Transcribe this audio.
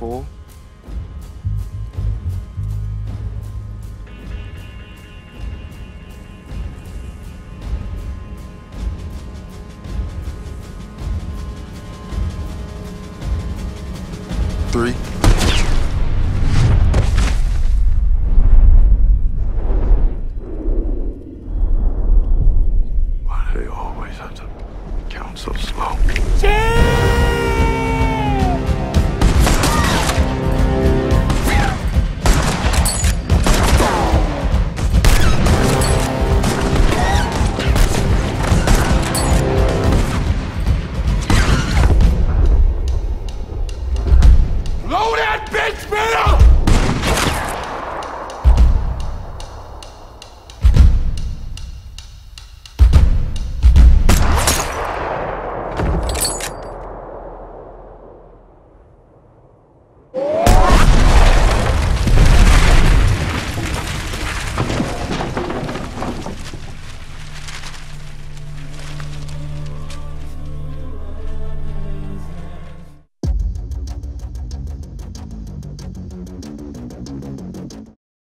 Four, Three. Why do they always have to count so slow? Jim! Load it!